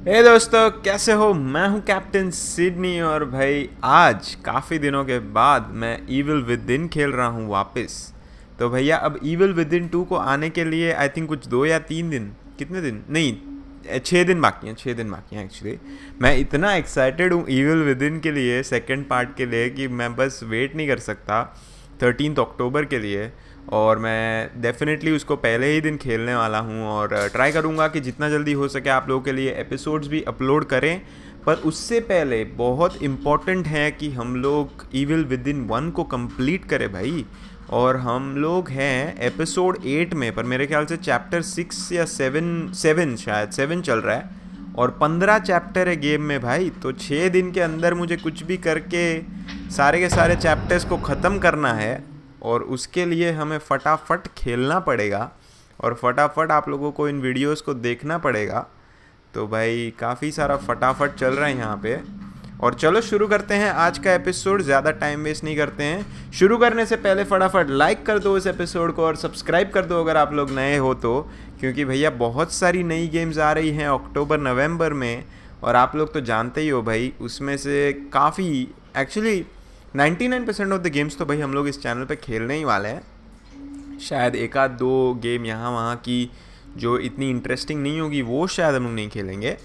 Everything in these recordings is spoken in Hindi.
हे दोस्तों, कैसे हो? मैं हूँ कैप्टन सिडनी और भाई, आज काफ़ी दिनों के बाद मैं ईविल विद इन खेल रहा हूँ वापस। तो भैया, अब ईविल विद इन टू को आने के लिए आई थिंक कुछ दो या तीन दिन। कितने दिन? नहीं छः दिन बाकी हैं छः दिन बाकी हैं एक्चुअली मैं इतना एक्साइटेड हूँ ईविल विद इन के लिए सेकेंड पार्ट के लिए, कि मैं बस वेट नहीं कर सकता। थर्टीन अक्टूबर के लिए। और मैं डेफिनेटली उसको पहले ही दिन खेलने वाला हूँ और ट्राई करूँगा कि जितना जल्दी हो सके आप लोगों के लिए एपिसोड्स भी अपलोड करें। पर उससे पहले बहुत इंपॉर्टेंट है कि हम लोग ईविल विद इन वन को कंप्लीट करें भाई। और हम लोग हैं एपिसोड एट में, पर मेरे ख्याल से चैप्टर सिक्स या सेवन सेवन शायद सेवन चल रहा है। और पंद्रह चैप्टर है गेम में भाई तो छः दिन के अंदर मुझे कुछ भी करके सारे के सारे चैप्टर्स को ख़त्म करना है। और उसके लिए हमें फटाफट खेलना पड़ेगा और फटाफट आप लोगों को इन वीडियोस को देखना पड़ेगा। तो भाई, काफ़ी सारा फटाफट चल रहा है यहाँ पे। और चलो शुरू करते हैं आज का एपिसोड, ज़्यादा टाइम वेस्ट नहीं करते हैं। शुरू करने से पहले फटाफट लाइक कर दो इस एपिसोड को और सब्सक्राइब कर दो अगर आप लोग नए हो तो क्योंकि भैया बहुत सारी नई गेम्स आ रही हैं अक्टूबर नवंबर में। और आप लोग तो जानते ही हो भाई, उसमें से काफ़ी actually 99 percent of the games तो भाई हम लोग इस चैनल पे खेलने ही वाले हैं। शायद एक आध दो गेम यहाँ वहाँ की जो इतनी इंटरेस्टिंग नहीं होगी वो शायद हम लोग नहीं खेलेंगे।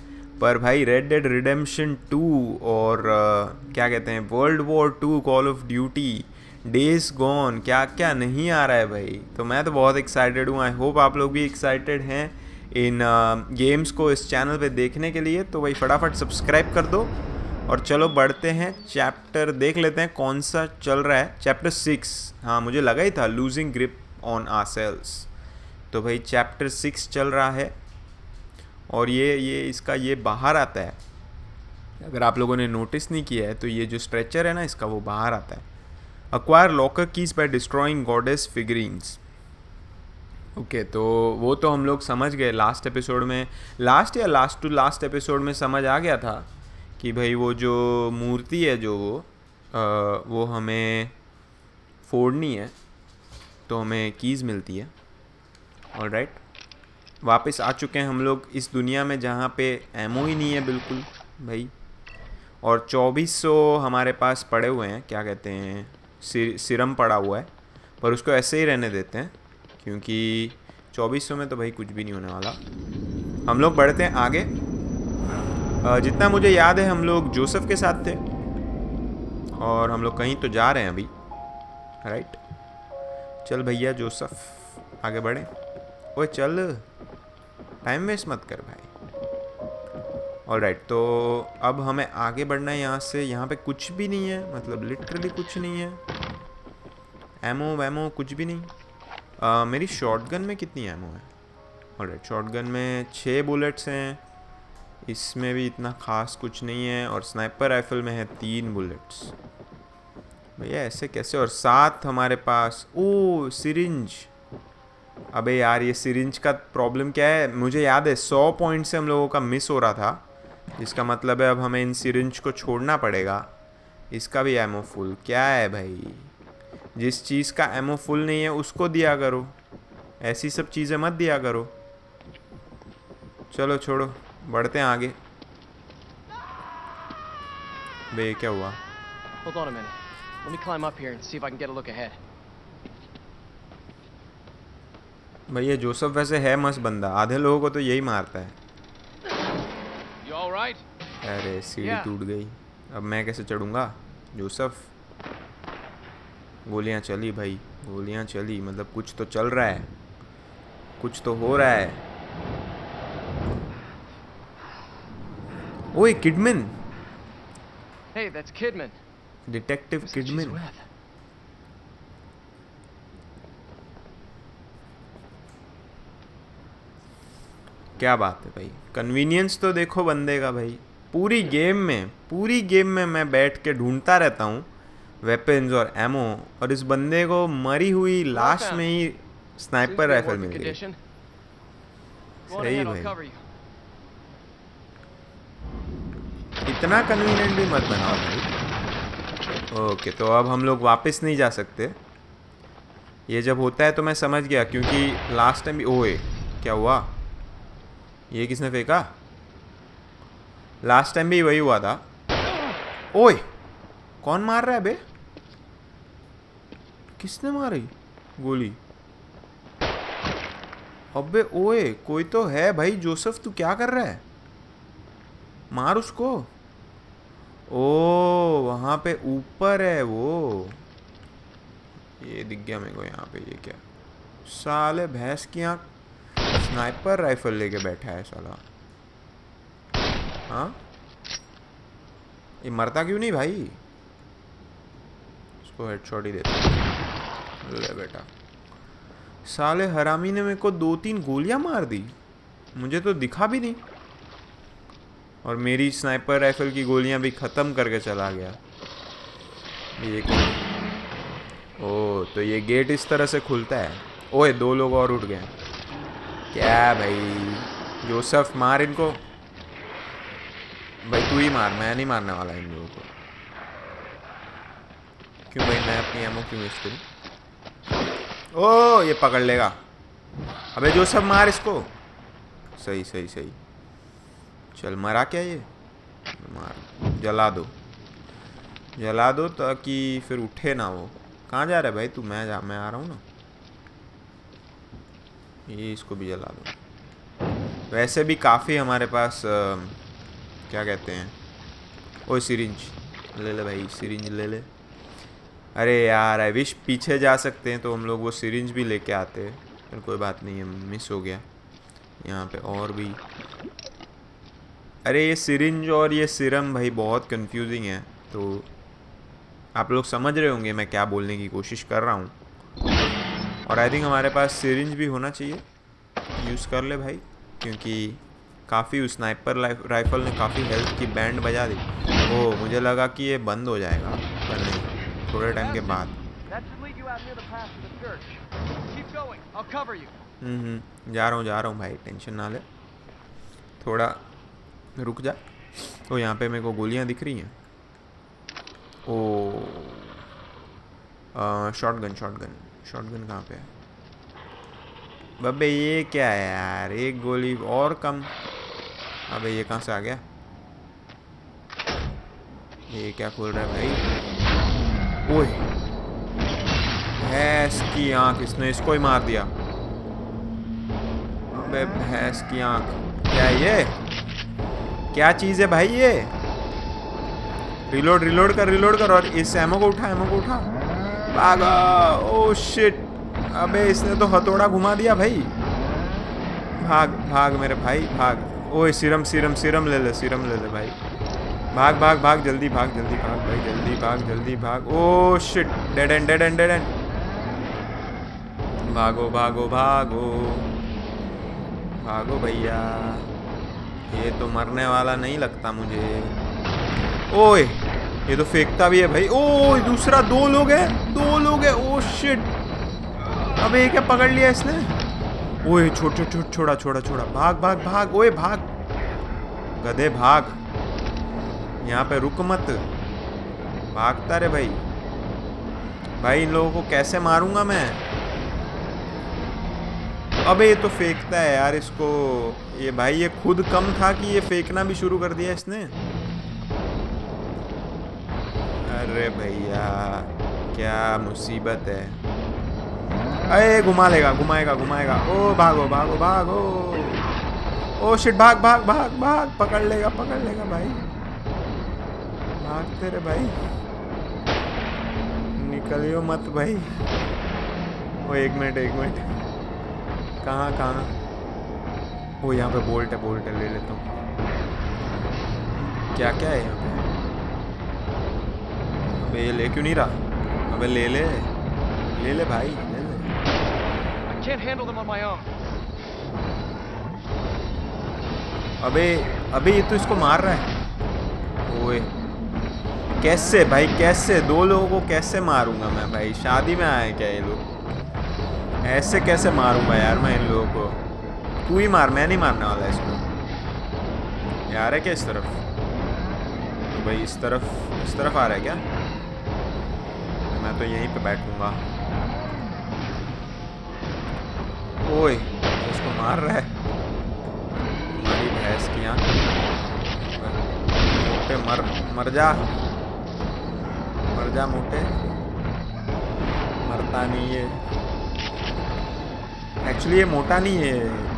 पर भाई रेड डेड रिडेम्पशन टू और uh, क्या कहते हैं World War two Call of Duty Days Gone क्या क्या नहीं आ रहा है भाई। तो मैं तो बहुत एक्साइटेड हूँ। आई होप आप लोग भी एक्साइटेड हैं इन गेम्स uh, को इस चैनल पे देखने के लिए। तो भाई फटाफट सब्सक्राइब कर दो। और चलो बढ़ते हैं चैप्टर देख लेते हैं कौन सा चल रहा है। चैप्टर सिक्स हाँ मुझे लगा ही था losing grip on our sales तो भाई चैप्टर सिक्स चल रहा है और ये ये इसका ये बाहर आता है। अगर आप लोगों ने नोटिस नहीं किया है तो ये जो स्ट्रेचर है ना, इसका वो बाहर आता है। Acquire locker keys by destroying goddess figurings okay तो वो तो हम लोग समझ गए लास्ट एपिसोड में लास्ट या लास्ट टू लास्ट एपिसोड में समझ आ गया था। कि भाई वो जो मूर्ति है जो वो आ, वो हमें फोड़नी है तो हमें कीज़ मिलती है। और राइट वापस आ चुके हैं हम लोग इस दुनिया में जहाँ पे एमओ ही नहीं है बिल्कुल भाई। और 2400 हमारे पास पड़े हुए हैं क्या कहते हैं सिर, सिरम पड़ा हुआ है पर उसको ऐसे ही रहने देते हैं क्योंकि 2400 में तो भाई कुछ भी नहीं होने वाला। हम लोग बढ़ते हैं आगे। जितना मुझे याद है हम लोग जोसेफ के साथ थे। और हम लोग कहीं तो जा रहे हैं अभी। राइट चल भैया जोसेफ आगे बढ़े। ओए चल। टाइम वेस्ट मत कर भाई। और राइट तो अब हमें आगे बढ़ना है यहाँ से। यहाँ पे कुछ भी नहीं है। मतलब लिटरली कुछ नहीं है। एमओ वैमो कुछ भी नहीं। आ, मेरी शॉटगन में कितनी एमओ है? और राइट शॉटगन में छः बुलेट्स हैं। इसमें भी इतना ख़ास कुछ नहीं है और स्नाइपर राइफल में है तीन बुलेट्स। भैया, ऐसे कैसे? और सात हमारे पास, ओ, सिरिंज। अबे यार, ये सिरिंज का प्रॉब्लम क्या है? मुझे याद है, सौ पॉइंट से हम लोगों का मिस हो रहा था। जिसका मतलब है अब हमें इन सिरिंज को छोड़ना पड़ेगा। इसका भी एमओ फुल क्या है भाई? जिस चीज़ का एमओ फुल नहीं है, उसको दिया करो। ऐसी सब चीज़ें मत दिया करो। चलो छोड़ो। बढ़ते हैं आगे। बे क्या हुआ? Hold on a minute. Let me climb up here and see if I can get a look ahead. भैया जोसेफ वैसे है मस्त बंदा। आधे लोगों को तो यही मारता है। Right? अरे सीढ़ी Yeah. टूट गई। अब मैं कैसे चढ़ूँगा? जोसेफ? गोलियाँ चली भाई गोलियाँ चली। मतलब कुछ तो चल रहा है। कुछ तो हो रहा है। ओए Kidman. Hey, that's Kidman. Detective Who's Kidman with? क्या बात है भाई। कन्वीनियंस तो देखो बंदे का भाई। पूरी गेम में पूरी गेम में मैं बैठ के ढूंढता रहता हूँ वेपन्स और एमो और इस बंदे को मरी हुई लाश में ही स्नाइपर राइफल मिल गई। सही भाई। cover you. इतना कन्वीनियंट भी मत बनाओ भाई। ओके तो अब हम लोग वापस नहीं जा सकते। ये जब होता है तो मैं समझ गया, क्योंकि लास्ट टाइम भी ओए, क्या हुआ? ये किसने फेंका? लास्ट टाइम भी वही हुआ था। ओए, कौन मार रहा है बे? किसने मारी गोली? अबे, ओए, कोई तो है भाई, जोसेफ, तू क्या कर रहा है? मार उसको। ओ, वहाँ पे ऊपर है वो। ये दिख गया मेरे को यहाँ पे, ये क्या? साले भैंस की आँख। स्नाइपर राइफल लेके बैठा है साला। हाँ? ये मरता क्यों नहीं भाई? इसको हेडशॉट ही देता ले बेटा। साले हरामी ने मेरे को दो तीन गोलियाँ मार दी। मुझे तो दिखा भी नहीं। और मेरी स्नाइपर राइफल की गोलियाँ भी ख़त्म करके चला गया। ये ओ तो ये गेट इस तरह से खुलता है। ओए, दो लोग और उठ गए। क्या भाई? जोसफ, मार इनको। भाई, तू ही मार, मैं नहीं मारने वाला इन लोगों को। क्यों भाई, मैं अपनी एमओ क्यों वेस्ट करूँ? ओ, ये पकड़ लेगा। अबे, जोसफ, मार इसको। सही सही सही। चल मरा क्या ये? मार जला दो। जला दो ताकि फिर उठे ना वो। कहाँ जा रहा है भाई तू? मैं जा मैं आ रहा हूँ ना। ये इसको भी जला दो। वैसे भी काफ़ी हमारे पास आ, क्या कहते हैं? ओ सिरिंज। ले ले भाई सिरिंज ले ले। अरे यार आई विश पीछे जा सकते हैं तो हम लोग वो सिरिंज भी लेके आते पर कोई बात नहीं है मिस हो गया। यहाँ पे और भी अरे ये सिरिंज और ये सिरम भाई बहुत कंफ्यूजिंग है तो आप लोग समझ रहे होंगे मैं क्या बोलने की कोशिश कर रहा हूँ। और आई थिंक हमारे पास सिरिंज भी होना चाहिए। यूज़ कर ले भाई क्योंकि काफ़ी उस स्नाइपर राइफल ने काफ़ी हेल्थ की बैंड बजा दी। ओ मुझे लगा कि ये बंद हो जाएगा पर नहीं थोड़े टाइम के बाद। हम्म, हम्म जा रहा हूँ जा रहा हूँ भाई टेंशन ना ले। थोड़ा रुक जा। तो यहाँ पे मेरे को गोलियाँ दिख रही हैं। ओ short gun short gun short gun कहाँ पे है? बब्बे ये क्या है यार? एक गोली और कम। अबे, ये कहाँ से आ गया? ये क्या खोल रहा है भाई? ओए, भैंस की आँख, इसने इसको ही मार दिया। अबे, भैंस की आँख। क्या ये? क्या चीज़ है भाई ये? रिलोड रिलोड कर रिलोड कर और इस एमो को उठा एमो को उठा। भागा। ओ शिट अबे, इसने तो हथौड़ा घुमा दिया भाई। भाग भाग मेरे भाई, भाग। ओए, सीरम सीरम सीरम ले ले, सीरम ले ले भाई। भाग भाग भाग, जल्दी भाग जल्दी भाग भाई, जल्दी भाग जल्दी भाग। ओ shit dead end dead end dead end भागो भागो भागो। भागो भैया। ये तो मरने वाला नहीं लगता मुझे। ओए, ये तो फेंकता भी है भाई। ओ दूसरा दो लोग हैं, दो लोग हैं। ओ शिट अबे ये क्या पकड़ लिया इसने। ओए, छोड़ छोड़, छोड़ा छोड़ा छोड़ा। भाग भाग भाग, ओए, भाग। गधे, भाग। यहाँ पे रुक मत। भागता रे भाई। भाई, इन लोगों को कैसे मारूँगा मैं? अबे, ये तो फेंकता है यार इसको। ये भाई, ये खुद कम था कि ये फेंकना भी शुरू कर दिया इसने? अरे भैया, क्या मुसीबत है। अरे घुमा लेगा, घुमाएगा घुमाएगा। ओ, भागो भागो भागो। ओ शिट भाग भाग भाग भाग। पकड़ लेगा पकड़ लेगा भाई। भागते रे भाई। निकलियो मत भाई। ओ, एक मिनट एक मिनट। कहाँ कहाँ? वो यहाँ पे बोल्ट है बोल्ट है ले लेता हूँ। क्या क्या है यहाँ पे? अबे ये ले क्यों नहीं रहा? अबे ले ले। ले ले भाई ले ले। अबे अबे ये तो इसको मार रहा है। ओए। कैसे भाई कैसे? दो लोगों को कैसे मारूँगा मैं भाई? शादी में आए क्या ये लोग? ऐसे कैसे मारूँगा यार मैं इन लोगों को? तू ही मार, मैं नहीं मारने वाला इसको। यार है क्या इस तरफ़? तो भाई इस तरफ़ इस तरफ़ आ रहा है क्या? तो मैं तो यहीं पे बैठूँगा। ओए, इसको मार रहा है। तुम्हारी भैंस की आँख। मर मर जा। मर जा मोटे। मरता नहीं है। एक्चुअली ये मोटा नहीं है।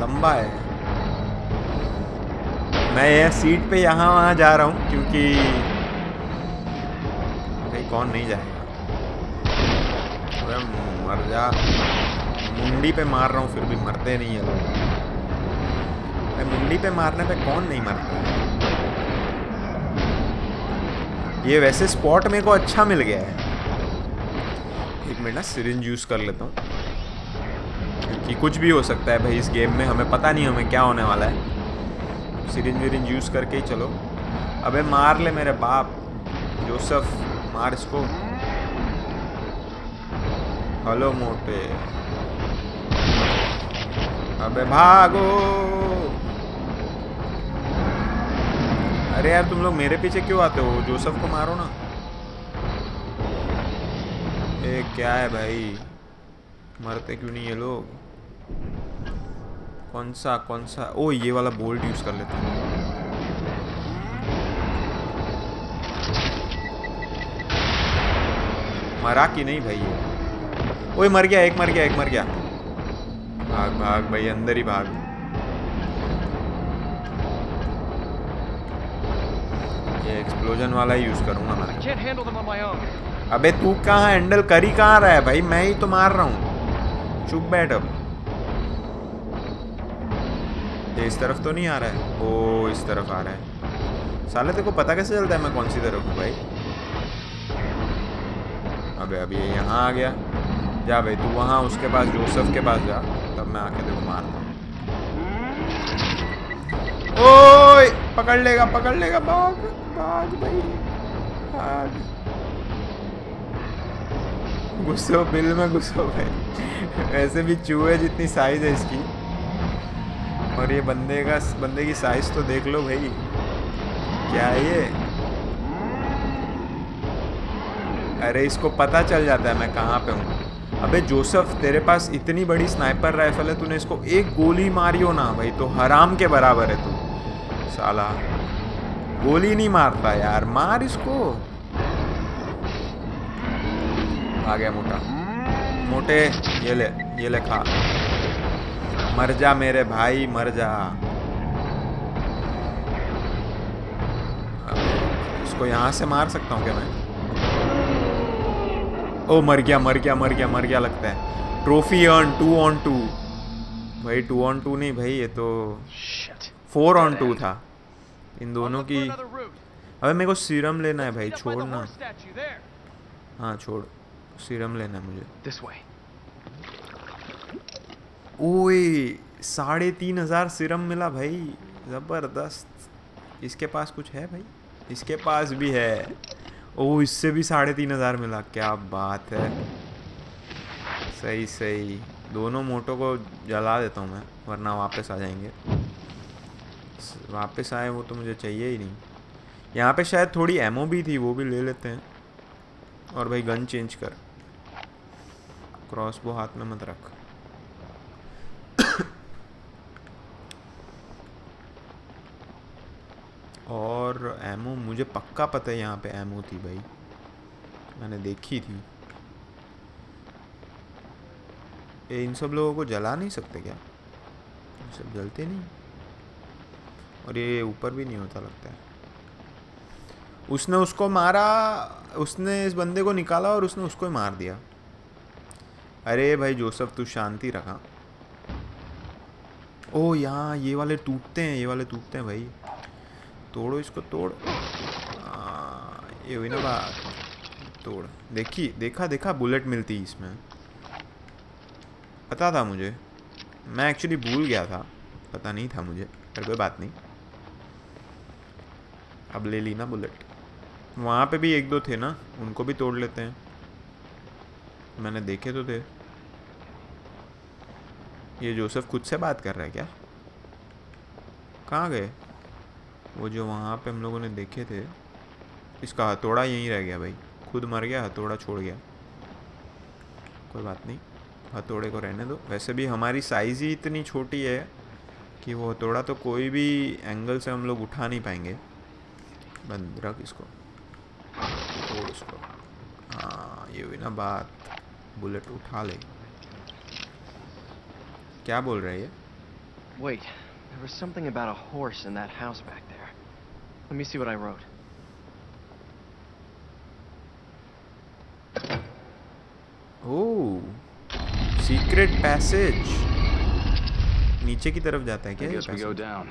लंबा है। मैं ये सीट पे यहाँ वहाँ जा रहा हूँ क्योंकि भाई कौन नहीं जाएगा। अरे मर जा। मुंडी पे मार रहा हूँ, फिर भी मरते नहीं है लोग। मुंडी पे मारने पे कौन नहीं मरता? ये वैसे स्पॉट मेरे को अच्छा मिल गया है। एक मिनट ना सिरिंज यूज़ कर लेता हूँ। क्योंकि कुछ भी हो सकता है भाई इस गेम में। हमें पता नहीं, हमें क्या होने वाला है। सिरिंज विरिंज यूज़ करके ही चलो। अबे मार ले मेरे बाप। जोसफ, मार इसको। हेलो मोटे। अबे भागो। अरे यार, तुम लोग मेरे पीछे क्यों आते हो? जोसफ को मारो ना। ए, क्या है भाई? मरते क्यों नहीं ये लोग? कौन सा कौन सा? ओ ये वाला बोल्ट यूज़ कर लेते हैं। मरा कि नहीं भाई ये? ओए मर गया एक मर गया एक मर गया। भाग भाग भाई अंदर ही भाग। ये एक्सप्लोजन वाला ही यूज़ करूँगा मैं. अबे तू कहाँ हैंडल कर ही कहाँ रहा है भाई? मैं ही तो मार रहा हूँ। चुप बैठ अब। ये इस तरफ़ तो नहीं आ रहा है। ओ, इस तरफ़ आ रहा है। साले, तेरे को पता कैसे चलता है मैं कौन सी तरफ़ हूँ भाई? अबे, अभी ये यहाँ आ गया। जा भाई, तू वहाँ, उसके पास, जोसफ के पास जा। तब मैं आके देखो मारता हूँ। ओए, पकड़ लेगा पकड़ लेगा, भाग भाग भाई, भाग। घुसो, बिल में घुसो भाई। वैसे भी चूहे जितनी साइज़ है इसकी। और ये बंदे का, बंदे की साइज़ तो देख लो भाई। क्या है ये? अरे, इसको पता चल जाता है मैं कहाँ पे हूँ। अबे, जोसफ, तेरे पास इतनी बड़ी स्नाइपर राइफल है, तूने इसको एक गोली मारी हो ना भाई तो हराम के बराबर है तू। साला, गोली नहीं मारता यार, मार इसको। आ गया मोटा। मोटे, ये ले ये ले खा। मर जा मेरे भाई मर जा। इसको यहाँ से मार सकता हूँ क्या मैं? ओ मर गया मर गया मर गया मर गया लगता है। Trophy earn two on two भाई टू ऑन टू नहीं भाई ये तो फोर ऑन टू था। इन दोनों की अबे मेरे को सीरम लेना है भाई छोड़ना. हाँ छोड़। सीरम लेना है मुझे. ओए, साढ़े तीन हज़ार सिरम मिला भाई। ज़बरदस्त। इसके पास कुछ है भाई? इसके पास भी है। ओ, इससे भी साढ़े तीन हज़ार मिला। क्या बात है। सही सही। दोनों मोटो को जला देता हूँ मैं, वरना वापस आ जाएँगे। वापस आए वो तो मुझे चाहिए ही नहीं। यहाँ पे शायद थोड़ी एमओ भी थी, वो भी ले लेते हैं। और भाई गन चेंज कर। क्रॉस बो हाथ में मत रख। और एमओ मुझे पक्का पता है यहाँ पे एमओ थी भाई। मैंने देखी थी। ये इन सब लोगों को जला नहीं सकते क्या? सब जलते नहीं। और ये ऊपर भी नहीं होता लगता है। उसने उसको मारा, उसने इस बंदे को निकाला और उसने उसको ही मार दिया। अरे भाई, जोसफ, तू शांति रखा ओ यहाँ ये वाले टूटते हैं, ये वाले टूटते हैं भाई। तोड़ो इसको तोड़। आ, ये हुई ना बात। तोड़। देखी देखा देखा बुलेट मिलती इसमें। पता था मुझे। मैं एक्चुअली भूल गया था। पता नहीं था मुझे पर कोई बात नहीं। अब ले ली ना बुलेट। वहाँ पे भी एक दो थे ना उनको भी तोड़ लेते हैं। मैंने देखे तो थे। ये जोसेफ खुद से बात कर रहा है क्या? कहाँ गए? वो जो वहाँ पे हम लोगों ने देखे थे इसका हथौड़ा यहीं रह गया भाई। खुद मर गया हथौड़ा छोड़ गया। कोई बात नहीं हथौड़े को रहने दो। वैसे भी हमारी साइज़ ही इतनी छोटी है कि वो हथौड़ा तो कोई भी एंगल से हम लोग उठा नहीं पाएँगे। बंद रख इसको। तोड़ उसको हाँ ये हुई ना बात। बुलेट उठा ले। क्या बोल रही है Wait, there was something about a horse in that house back. Let me see what I wrote. Oh secret passage नीचे की तरफ़ जाता है क्या ये guess we go passage? down.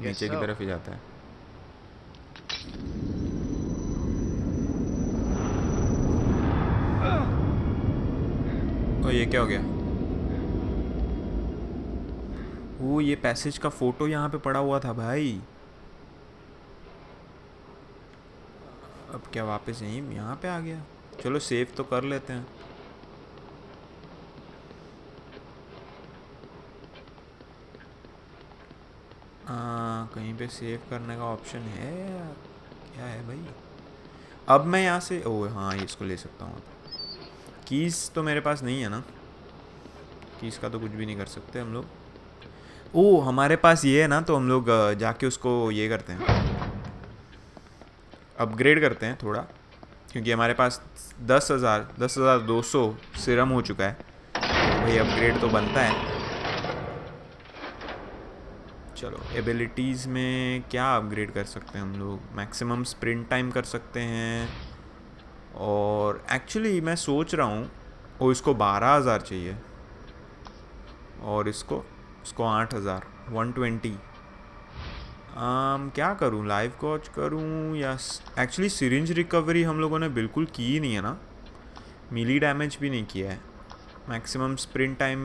नीचे की तरफ़ ही जाता है ओ ये क्या हो गया ओ ये पैसेज का फ़ोटो यहाँ पे पड़ा हुआ था भाई अब क्या वापस यहीं? यहाँ पे आ गया। चलो सेव तो कर लेते हैं। आ, कहीं पे सेव करने का ऑप्शन है क्या है भाई? अब मैं यहाँ से ओ हाँ इसको ले सकता हूँ कीज़ तो मेरे पास नहीं है ना? कीज़ का तो कुछ भी नहीं कर सकते हम लोग। ओ हमारे पास ये है ना तो हम लोग जाके उसको ये करते हैं। अपग्रेड करते हैं थोड़ा, क्योंकि हमारे पास दस हज़ार दस हज़ार दो सौ सिरम हो चुका है। तो भाई अपग्रेड तो बनता है। चलो, एबिलिटीज़ में क्या अपग्रेड कर सकते हैं हम लोग? मैक्सिमम स्प्रिंट टाइम कर सकते हैं। और एक्चुअली मैं सोच रहा हूँ, ओ, इसको बारह हज़ार चाहिए। और इसको इसको आठ हज़ार, वन ट्वेंटी। क्या करूँ? लाइव कोच करूँ या एक्चुअली सिरिंज रिकवरी हम लोगों ने बिल्कुल की ही नहीं है ना। मिली डैमेज भी नहीं किया है। मैक्सिमम स्प्रिंट टाइम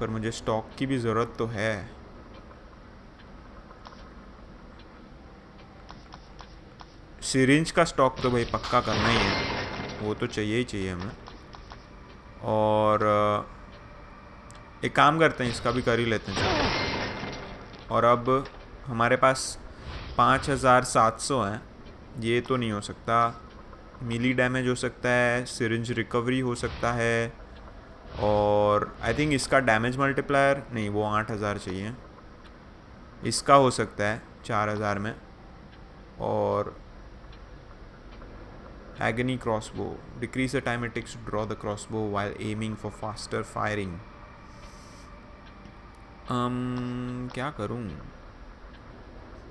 पर मुझे स्टॉक की भी ज़रूरत तो है। सिरिंज का स्टॉक तो भाई पक्का करना ही है। वो तो चाहिए ही चाहिए हमें। और एक काम करते हैं, इसका भी कर ही लेते हैं। और अब हमारे पास पाँच हज़ार सात सौ हैं। ये तो नहीं हो सकता। मिली डैमेज हो सकता है, सिरिंज रिकवरी हो सकता है, और आई थिंक इसका डैमेज मल्टीप्लायर, नहीं, वो आठ हज़ार चाहिए। इसका हो सकता है चार हज़ार में। और agony crossbow, decrease the time it takes draw the crossbow while aiming for faster firing um, क्या करूँ?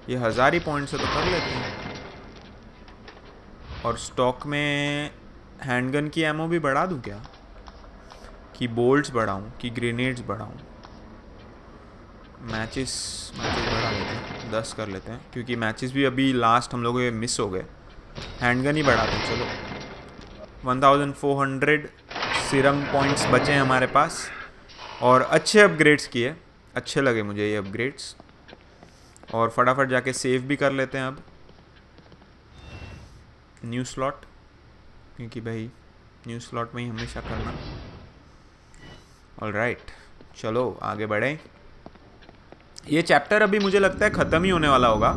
ये हज़ार ही पॉइंट से तो कर लेते हैं। और स्टॉक में हैंडगन की एमओ भी बढ़ा दूँ क्या? कि बोल्ट्स बढ़ाऊं कि ग्रेनेड्स बढ़ाऊं? मैचेस मैचेस बढ़ा लेते हैं दस कर लेते हैं क्योंकि मैचेस भी अभी लास्ट हम लोग मिस हो गए। हैंडगन ही बढ़ाते हैं चलो। 1400 सीरम पॉइंट्स बचे हैं हमारे पास और अच्छे अपग्रेड्स किए। अच्छे लगे मुझे ये अपग्रेड्स और फटाफट जाके सेव भी कर लेते हैं अब। न्यू स्लॉट क्योंकि भाई न्यू स्लॉट में ही हमेशा करना। ऑल राइट चलो आगे बढ़ें। ये चैप्टर अभी मुझे लगता है ख़त्म ही होने वाला होगा।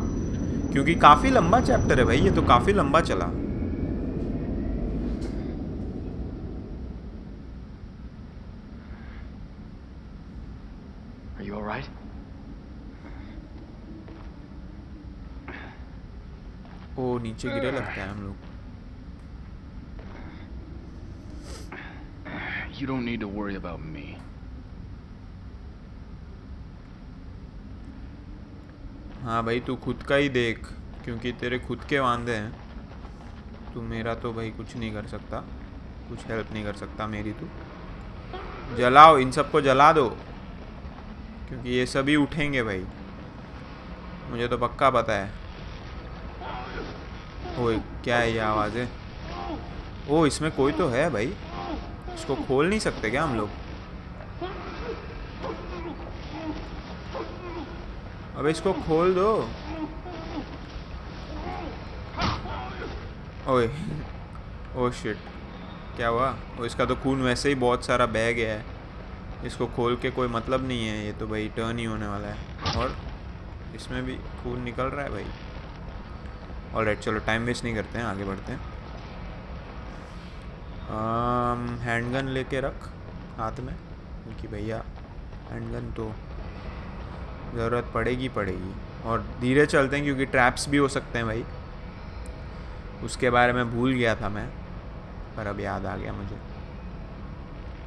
क्योंकि काफ़ी लंबा चैप्टर है भाई, ये तो काफ़ी लंबा चला Are you alright? ओ नीचे गिरे लगता है हम लोग। You don't need to worry about me. हाँ भाई तू खुद का ही देख क्योंकि तेरे खुद के वांदे हैं। तू मेरा तो भाई कुछ नहीं कर सकता कुछ हेल्प नहीं कर सकता मेरी तू। जलाओ इन सबको जला दो क्योंकि ये सभी उठेंगे भाई। मुझे तो पक्का पता है। ओए, क्या है ये आवाज़ें? ओ इसमें कोई तो है भाई। इसको खोल नहीं सकते क्या हम लोग? अबे, इसको खोल दो। ओए ओ शिट क्या हुआ? ओ इसका तो खून वैसे ही बहुत सारा बह गया है। इसको खोल के कोई मतलब नहीं है। ये तो भाई टर्न ही होने वाला है। और इसमें भी खून निकल रहा है भाई। ऑल राइट चलो टाइम वेस्ट नहीं करते हैं, आगे बढ़ते हैं। हैंडगन लेके रख, हाथ में, क्योंकि भैया हैंडगन तो ज़रूरत पड़ेगी पड़ेगी। और धीरे चलते हैं, क्योंकि ट्रैप्स भी हो सकते हैं भाई। उसके बारे में भूल गया था मैं, पर अब याद आ गया मुझे।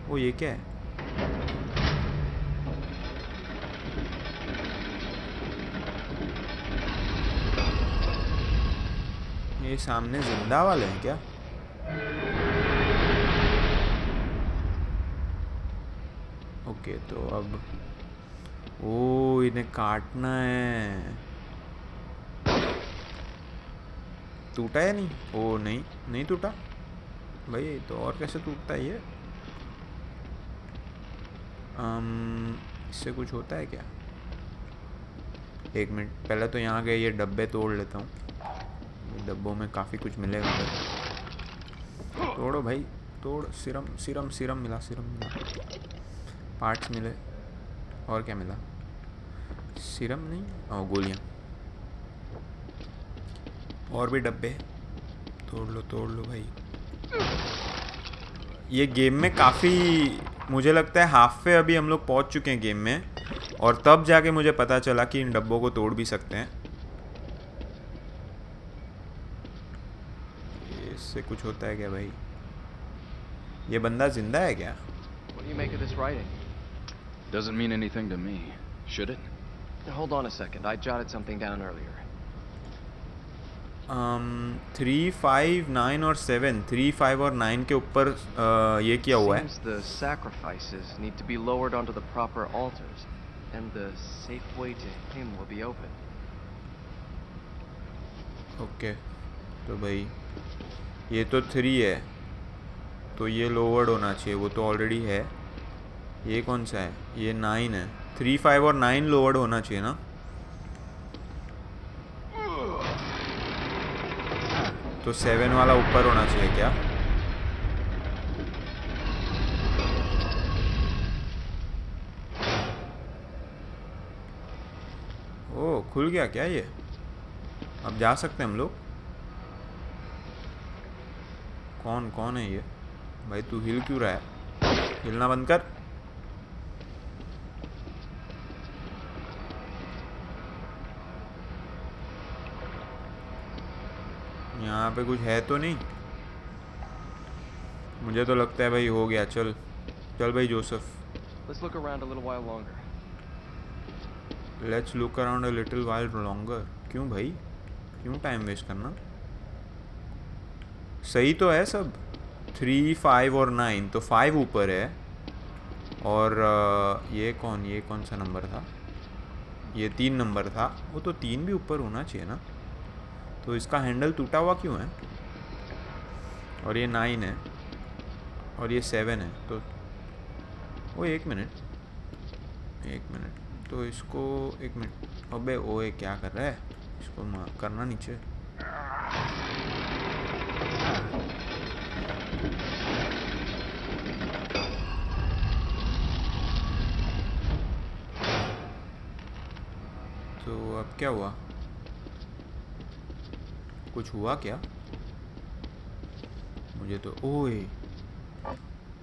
वो ये क्या है? ये सामने ज़िंदा वाले हैं क्या? ओके तो अब ओ इन्हें काटना है। टूटा या नहीं? ओ नहीं नहीं टूटा। भाई तो और कैसे टूटता है ये? um, इससे कुछ होता है क्या? एक मिनट पहले तो यहाँ गए ये डब्बे तोड़ लेता हूँ। डब्बों में काफ़ी कुछ मिलेगा तोड़ो भाई, तोड़, सिरम सिरम सिरम मिला सिरम मिला। पार्ट्स मिले, और क्या मिला? सिरम नहीं, और गोलियाँ। और भी डब्बे। तोड़ लो तोड़ लो भाई। ये गेम में काफ़ी, मुझे लगता है हाफ़ वे अभी हम लोग पहुँच चुके हैं गेम में, और तब जाके मुझे पता चला कि इन डब्बों को तोड़ भी सकते हैं। इससे कुछ होता है क्या भाई ये बंदा जिंदा है क्या What do you make of this writing? Doesn't mean anything to me, should it? Now, hold on a second. I jotted something down earlier. Three five nine और सेवन थ्री फाइव और नाइन के ऊपर uh, ये किया हुआ है Seems the sacrifices need to be lowered onto the proper altars, and the safe way to him will be open. Okay तो भाई ये तो थ्री है। तो ये लोवर्ड होना चाहिए, वो तो ऑलरेडी है। ये कौन सा है? ये नाइन है। थ्री फाइव और नाइन लोवर्ड होना चाहिए ना। तो सेवन वाला ऊपर होना चाहिए क्या? ओ खुल गया क्या ये? अब जा सकते हैं हम लोग? कौन कौन है ये? भाई तू हिल क्यों रहा है? हिलना बंद कर। यहाँ पे कुछ है तो नहीं? मुझे तो लगता है भाई हो गया चल। चल भाई Joseph. Let's look around a little while longer. Let's look around a little while longer क्यों भाई? क्यों टाइम वेस्ट करना? सही तो है सब। थ्री फाइव और नाइन तो फाइव ऊपर है। और ये कौन ये कौन सा नंबर था? ये तीन नंबर था। वो तो तीन भी ऊपर होना चाहिए ना। तो इसका हैंडल टूटा हुआ क्यों है? और ये नाइन है। और ये सेवन है। तो वो एक मिनट एक मिनट तो इसको, एक मिनट अबे ओए क्या कर रहा है? इसको करना नीचे तो अब क्या हुआ? कुछ हुआ क्या? मुझे तो ओए।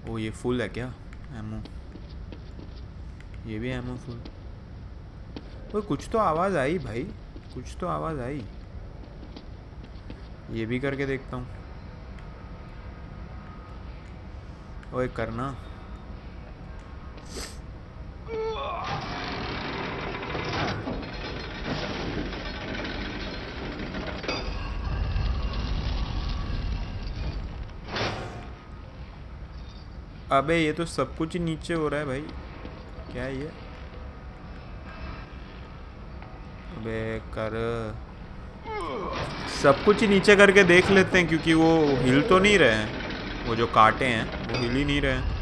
ओ ये फुल है क्या? एमो ये भी एमो फुल। ओए, कुछ तो आवाज़ आई भाई। कुछ तो आवाज़ आई। ये भी करके देखता हूँ। ओए, करना। अबे, ये तो सब कुछ ही नीचे हो रहा है भाई। क्या ये? अबे, कर। सब कुछ ही नीचे करके देख लेते हैं, क्योंकि वो हिल तो नहीं रहे हैं। वो जो काटे हैं, वो हिल ही नहीं रहे हैं।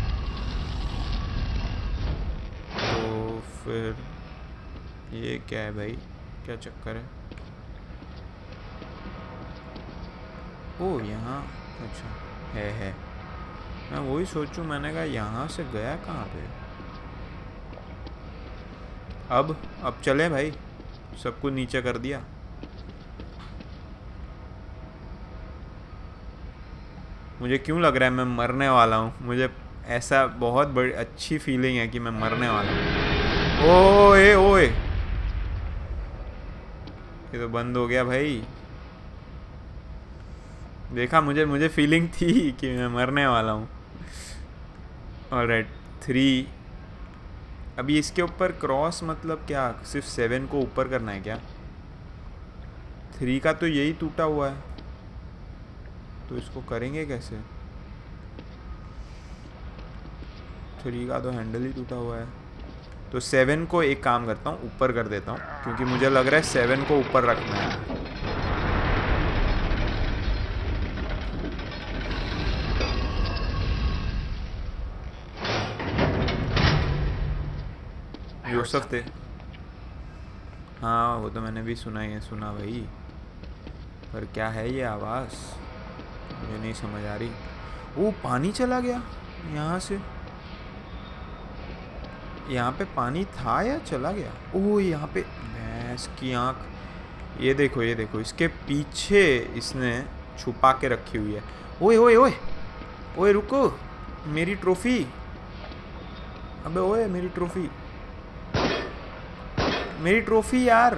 तो फिर ये क्या है भाई? क्या चक्कर है? ओ, यहाँ। अच्छा है है। मैं वही सोचूं, मैंने कहा, यहाँ से गया कहाँ पे? अब अब चले भाई सब कुछ नीचे कर दिया। मुझे क्यों लग रहा है मैं मरने वाला हूँ? मुझे ऐसा बहुत बड़ी, अच्छी फीलिंग है कि मैं मरने वाला हूँ। ओए ओए! ये तो बंद हो गया भाई। देखा, मुझे मुझे फीलिंग थी कि मैं मरने वाला हूँ। और रेड थ्री अभी इसके ऊपर क्रॉस मतलब क्या? सिर्फ़ सेवन को ऊपर करना है क्या? थ्री का तो यही टूटा हुआ है। तो इसको करेंगे कैसे? थ्री का तो हैंडल ही टूटा हुआ है। तो सेवन को एक काम करता हूँ, ऊपर कर देता हूँ, क्योंकि मुझे लग रहा है सेवन को ऊपर रखना है। यूसफ थे हाँ वो तो मैंने भी सुना ही है, सुना भाई। पर क्या है ये आवाज़? मुझे नहीं समझ आ रही। वो पानी चला गया यहाँ से। यहाँ पे पानी था या चला गया? ओह यहाँ पे भैंस की आँख। ये देखो ये देखो, इसके पीछे इसने छुपा के रखी हुई है। ओए ओए ओए ओए, रुको, मेरी ट्रॉफी। अबे, ओए, मेरी ट्रॉफी। मेरी ट्रॉफी यार।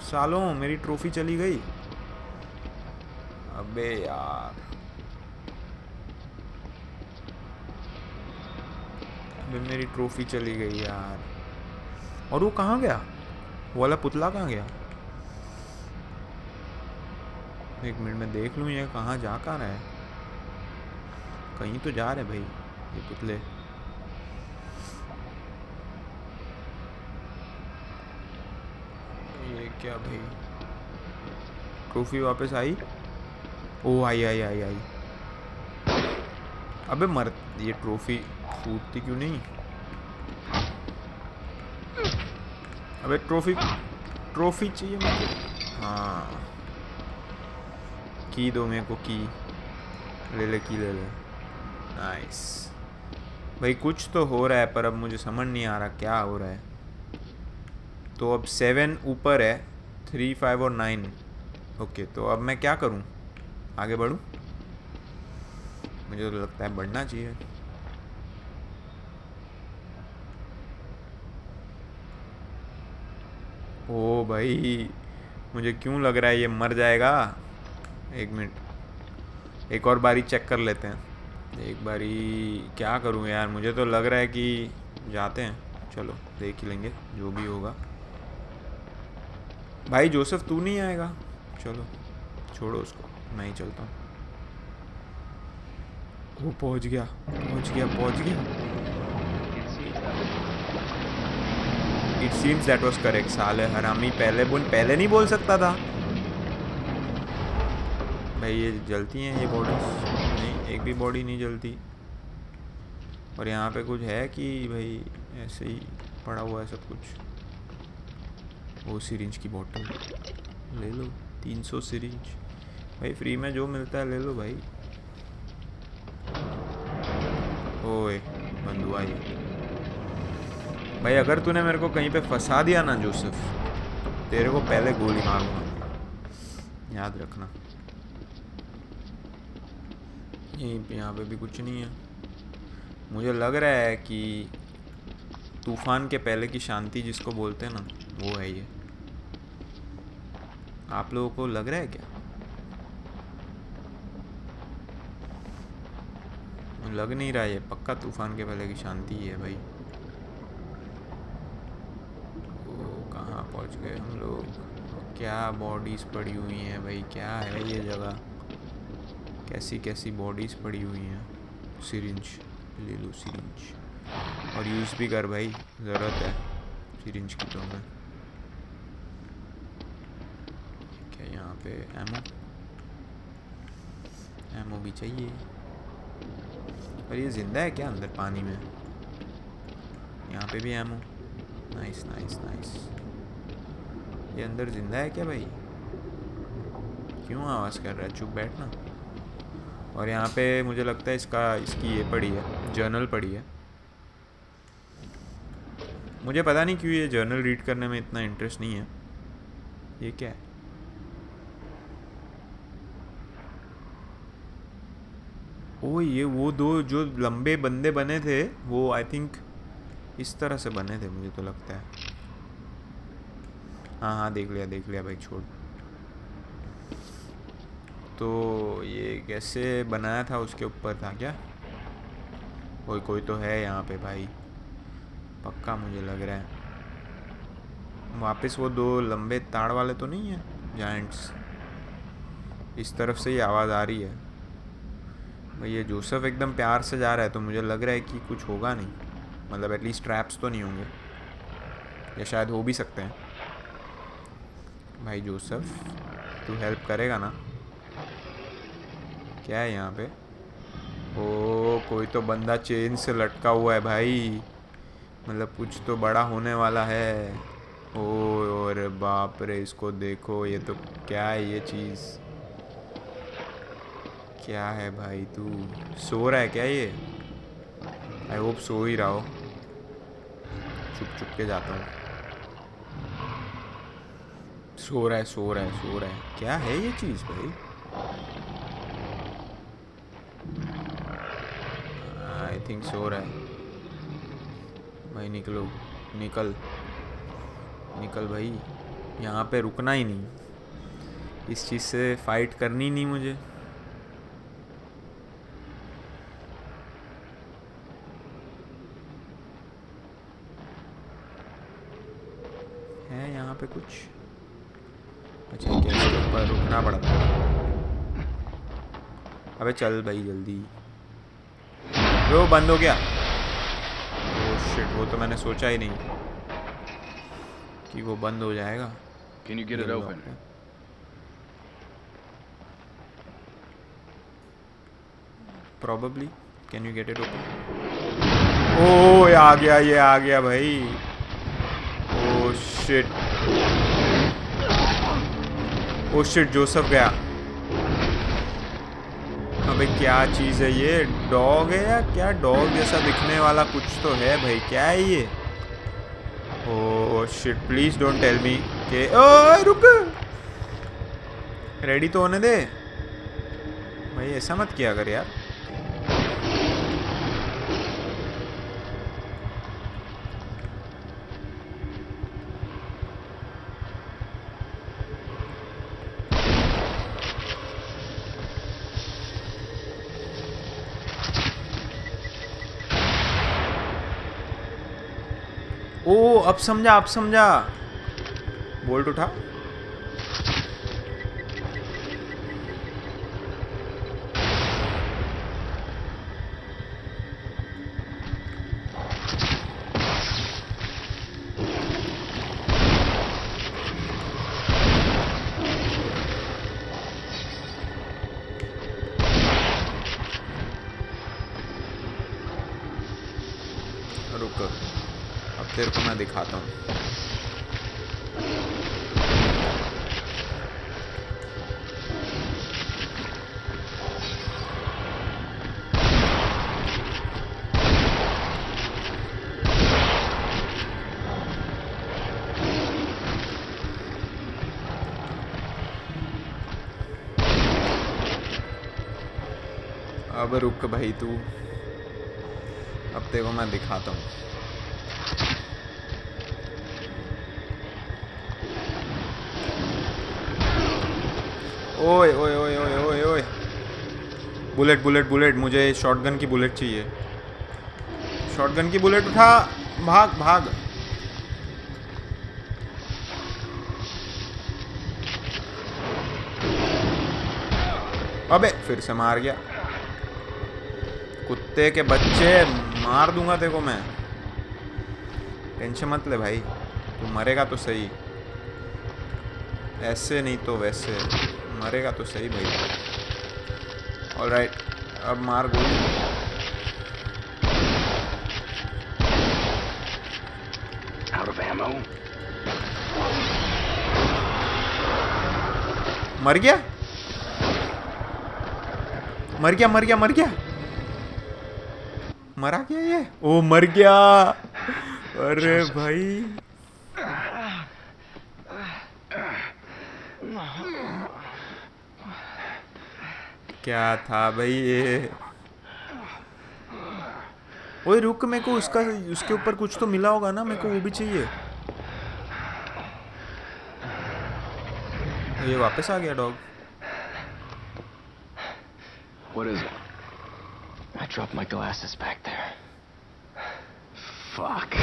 सालों मेरी ट्रॉफी चली गई। अबे यार। अबे मेरी ट्रॉफी चली गई यार। और वो कहाँ गया? वो वाला पुतला कहाँ गया? एक मिनट में देख लूँ ये कहाँ जा कहाँ रहा है? कहीं तो जा रहे भाई, ये पुतले ये क्या भाई? ट्रॉफी वापस आई? ओ, आई आई आई आई। अबे मर, ये ट्रॉफी फूटती क्यों नहीं? अबे ट्रॉफी ट्रॉफी चाहिए मुझे। हाँ। की दो मेरे को की। ले ले, की ले ले। नाइस भाई कुछ तो हो रहा है, पर अब मुझे समझ नहीं आ रहा क्या हो रहा है। तो अब सेवन ऊपर है थ्री फाइव और नाइन ओके तो अब मैं क्या करूँ? आगे बढ़ूं? मुझे तो लगता है बढ़ना चाहिए। ओ भाई, मुझे क्यों लग रहा है ये मर जाएगा? एक मिनट। एक और बारी चेक कर लेते हैं। एक बारी क्या करूँ यार? मुझे तो लग रहा है कि जाते हैं। चलो, देख ही लेंगे, जो भी होगा। भाई जोसेफ, तू नहीं आएगा? चलो, छोड़ो उसको, मैं ही चलता हूँ। वो पहुँच गया पहुँच गया पहुँच गया। It seems that was correct साले हरामी, पहले बोल, पहले नहीं बोल सकता था। भाई ये जलती हैं ये बॉडी नहीं, एक भी बॉडी नहीं जलती। और यहाँ पे कुछ है कि भाई ऐसे ही पड़ा हुआ है सब कुछ? वो सिरिंज की बॉटल ले लो, तीन 300 सिरिंज भाई फ्री में जो मिलता है, ले लो भाई। ओए बंदुआ ये भाई, अगर तूने मेरे को कहीं पे फंसा दिया ना, जोसेफ, तेरे को पहले गोली मारूँगा। याद रखना। यहीं पे यहाँ पे भी कुछ नहीं है। मुझे लग रहा है कि तूफ़ान के पहले की शांति जिसको बोलते हैं ना, वो है ये। आप लोगों को लग रहा है क्या? लग नहीं रहा है पक्का तूफ़ान के पहले की शांति ही भाई। कहाँ पहुँच गए हम लोग? क्या बॉडीज़ पड़ी हुई हैं भाई? क्या है ये जगह? कैसी कैसी बॉडीज़ पड़ी हुई हैं? सिरिंज ले लो सिरिंज और यूज़ भी कर भाई, ज़रूरत है सिरिंज की तो हमें क्या यहाँ पे एमो एमो भी चाहिए। और ये ज़िंदा है क्या अंदर पानी में? यहाँ पे भी एमो नाइस नाइस नाइस ये अंदर ज़िंदा है क्या भाई? क्यों आवाज़ कर रहा है? चुप बैठना। और यहाँ पे मुझे लगता है इसका, इसकी ये पड़ी है जर्नल पड़ी है। मुझे पता नहीं क्यों ये जर्नल रीड करने में इतना इंटरेस्ट नहीं है। ये क्या है? ओ ये, वो दो जो लंबे बंदे बने थे, वो आई थिंक इस तरह से बने थे मुझे तो लगता है। हाँ हाँ देख लिया देख लिया भाई, छोड़। तो ये कैसे बनाया था उसके ऊपर था क्या? कोई कोई तो है यहाँ पे भाई। पक्का मुझे लग रहा है। वापस वो दो लंबे ताड़ वाले तो नहीं है? जाइंट्स इस तरफ़ से ही आवाज़ आ रही है। भाई ये जोसेफ एकदम प्यार से जा रहा है तो मुझे लग रहा है कि कुछ होगा नहीं। मतलब एटलीस्ट ट्रैप्स तो नहीं होंगे। या शायद हो भी सकते हैं। भाई जोसेफ, तू हेल्प करेगा ना? क्या है यहाँ पे? ओ, कोई तो बंदा चेन से लटका हुआ है भाई। मतलब कुछ तो बड़ा होने वाला है। ओ और बाप रे, इसको देखो, ये तो क्या है ये चीज़? क्या है भाई तू? सो रहा है क्या ये? आई होप सो ही रहा हो। चुप चुप के जाता हूँ। सो रहा है, सो रहा है, सो रहा है। क्या है ये चीज़ भाई? आई थिंक सो रहा है। भाई निकलो। निकल। निकल भाई। यहाँ पे रुकना ही नहीं। इस चीज़ से फाइट करनी नहीं मुझे है यहाँ पे कुछ। अच्छा क्या इसके ऊपर रुकना पड़ता है अबे चल भाई जल्दी। वो बंद हो गया। ओ शिट वो तो मैंने सोचा ही नहीं कि वो बंद हो जाएगा। Can you get it open? Probably. Can you get it open? ओ आ गया ये आ गया भाई। ओ शिट शिट जोसफ गया। अबे क्या चीज़ है ये? डॉग है या क्या? डॉग जैसा दिखने वाला कुछ तो है भाई, क्या है ये? ओ shit please don't tell me के ओ रुक। रेडी तो होने दे। भाई ऐसा मत किया कर यार ओ अब समझा अब समझा। बोल्ट उठा रुक अब तेरे को मैं दिखाता हूँ। अब रुक भाई तू। अब तेरे को मैं दिखाता हूँ। ओए ओए ओए ओए ओए ओए। बुलेट बुलेट बुलेट, मुझे शॉटगन की बुलेट चाहिए। शॉटगन की बुलेट उठा, भाग भाग। अबे, फिर से मार गया। कुत्ते के बच्चे, मार दूँगा तेरे को मैं। टेंशन मत ले भाई, तू मरेगा तो सही। ऐसे नहीं तो वैसे। मरेगा तो सही भाई। और राइट अब मार गोली? मर गया? मर गया मर गया मर गया। मरा क्या ये? ओ मर गया। अरे भाई। क्या था भाई ये ओए रुक मेरे को उसका उसके ऊपर कुछ तो मिला होगा ना मेरे को वो भी चाहिए ये वापस आ गया dog What is it? I dropped my glasses back there. Fuck.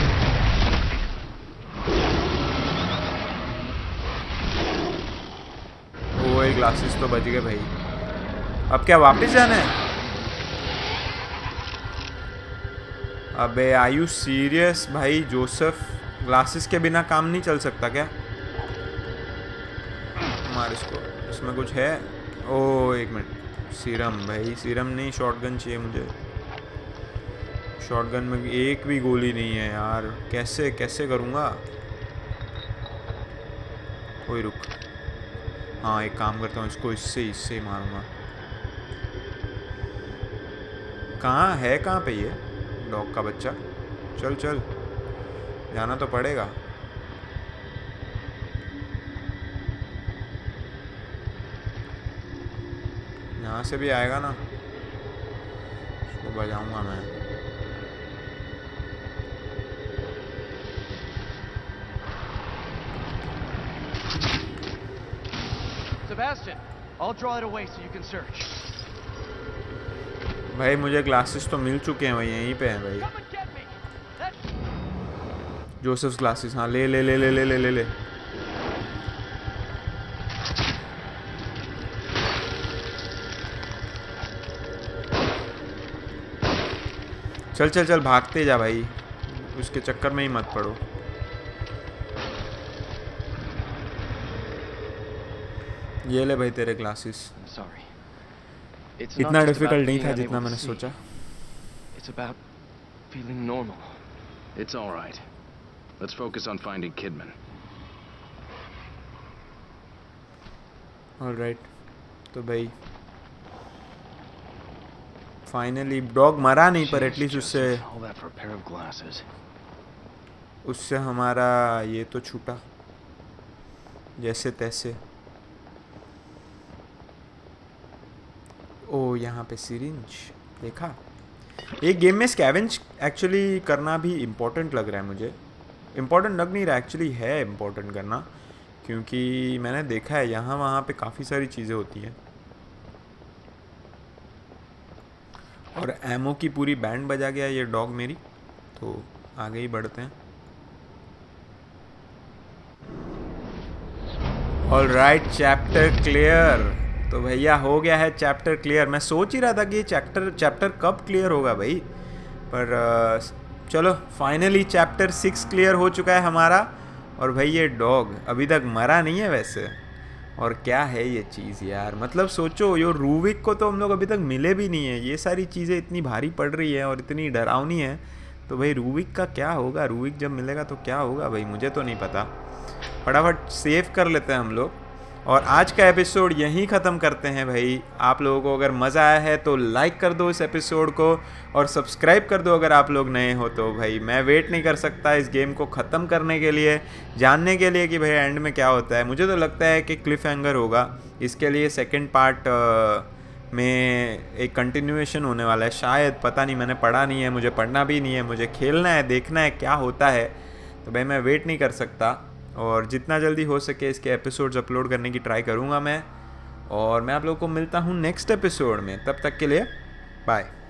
वो ग्लासेस तो बच गए भाई अब क्या वापस जाना है? अबे आई यू सीरियस भाई जोसेफ ग्लासेस के बिना काम नहीं चल सकता क्या? मार इसको। इसमें कुछ है? ओ एक मिनट। सीरम, भाई, सीरम नहीं शॉटगन चाहिए मुझे। शॉटगन में एक भी गोली नहीं है यार। कैसे कैसे करूँगा? कोई रुक। हाँ एक काम करता हूँ, इसको इससे इससे ही मारूँगा। कहाँ है कहाँ पे ये? डॉग का बच्चा। चल चल। जाना तो पड़ेगा। यहाँ से भी आएगा ना? उसको बजाऊँगा मैं। Sebastian, I'll draw it away so you can search. भाई, मुझे ग्लासेस तो मिल चुके हैं भाई, यहीं पे हैं भाई। जोसेफ्स ग्लासेस हाँ ले ले ले ले ले ले ले ले। चल चल चल, भागते जा भाई। उसके चक्कर में ही मत पड़ो। ये ले भाई तेरे ग्लासेस not इतना डिफ़िकल्ट नहीं था जितना मैंने सोचा। It's about feeling normal it's alright let's focus on finding Kidman alright तो भाई फाइनली डॉग मरा नहीं पर एटलीस्ट उससे उससे हमारा ये तो छूटा। जैसे तैसे। ओ, यहाँ पे सिरिंज देखा? एक गेम में स्कैवेंज एक्चुअली करना भी इम्पोर्टेंट लग रहा है मुझे। इम्पोर्टेंट लग नहीं रहा एक्चुअली है इम्पोर्टेंट करना, क्योंकि मैंने देखा है, यहाँ वहाँ पे काफ़ी सारी चीज़ें होती हैं। और एमओ की पूरी बैंड बजा गया ये डॉग मेरी तो आगे ही बढ़ते हैं। ऑल राइट चैप्टर क्लियर तो भैया, हो गया है चैप्टर क्लियर मैं सोच ही रहा था कि ये चैप्टर चैप्टर कब क्लियर होगा भाई, पर चलो फाइनली चैप्टर सिक्स क्लियर हो चुका है हमारा। और भाई, ये डॉग अभी तक मरा नहीं है वैसे। और क्या है ये चीज़ यार? मतलब सोचो, यो रूविक को तो हम लोग अभी तक मिले भी नहीं है। ये सारी चीज़ें इतनी भारी पड़ रही है और इतनी डरावनी है। तो भाई रूविक का क्या होगा? रूविक जब मिलेगा तो क्या होगा भाई? मुझे तो नहीं पता। फटाफट सेव कर लेते हैं हम लोग। और आज का एपिसोड यहीं ख़त्म करते हैं भाई। आप लोगों को अगर मज़ा आया है तो लाइक कर दो इस एपिसोड को और सब्सक्राइब कर दो अगर आप लोग नए हो तो भाई। मैं वेट नहीं कर सकता इस गेम को ख़त्म करने के लिए, जानने के लिए कि भाई एंड में क्या होता है। मुझे तो लगता है कि क्लिफ हैंगर होगा। इसके लिए सेकेंड पार्ट में एक कंटिन्यूएशन होने वाला है। शायद, पता नहीं, मैंने पढ़ा नहीं है, मुझे पढ़ना भी नहीं है, मुझे खेलना है, देखना है क्या होता है। तो भाई मैं वेट नहीं कर सकता। और जितना जल्दी हो सके इसके एपिसोड्स अपलोड करने की ट्राई करूँगा मैं। और मैं आप लोगों को मिलता हूँ नेक्स्ट एपिसोड में। तब तक के लिए बाय